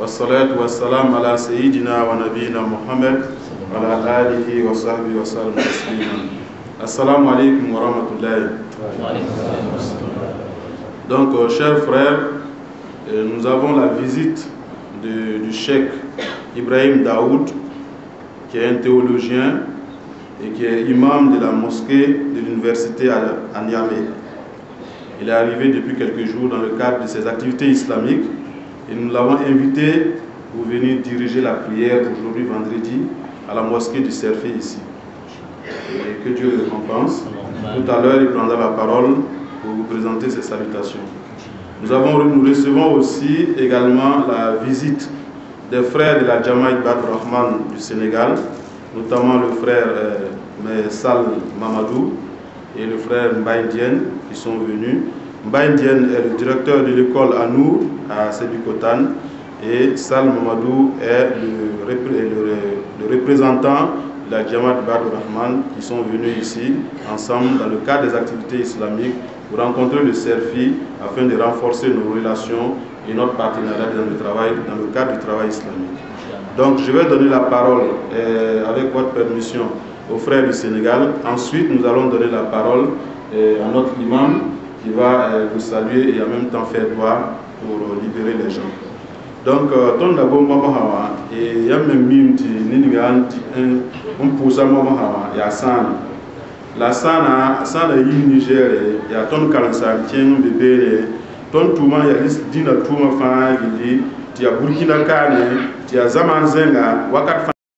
والصلاة والسلام على سيدنا ونبينا محمد وعلى آله وصحبه وسلم تسليما السلام عليكم ورحمة الله Donc, euh, chers frères, euh, nous avons la visite de- du cheikh Ibrahim Daoud, qui est un théologien et qui est imam de la mosquée de l'université à, à Niamey. Il est arrivé depuis quelques jours dans le cadre de ses activités islamiques et nous l'avons invité pour venir diriger la prière aujourd'hui vendredi à la mosquée du Serfé ici. Et que Dieu le récompense. Tout à l'heure, il prendra la parole pour vous présenter ses salutations. Nous, avons, nous recevons aussi également la visite des frères de la Jamaïque Bad Rahman du Sénégal, notamment le frère euh, Sal Mamadou et le frère Mbaye Diène qui sont venus. Mbaye Diène est le directeur de l'école Anour à Sébikotan et Sal Mamadou est le représentant de la Jamaat Bad Rahman qui sont venus ici ensemble dans le cadre des activités islamiques pour rencontrer le CERFI afin de renforcer nos relations et notre partenariat dans le, travail, dans le cadre du travail islamique. Donc je vais donner la parole, euh, avec votre permission, aux frères du Sénégal. Ensuite, nous allons donner la parole euh, à notre imam qui va euh, vous saluer et en même temps faire droit pour euh, libérer les gens. Donc, euh, ton da bomba hawa et niniga anti un pousa mama hawa ya sana. La sana sana yi Niger ya ton kalansa tieng bebere ton tuma ya lis dina tuma fa gili tia Burkina Kane tia zaman zenga wakat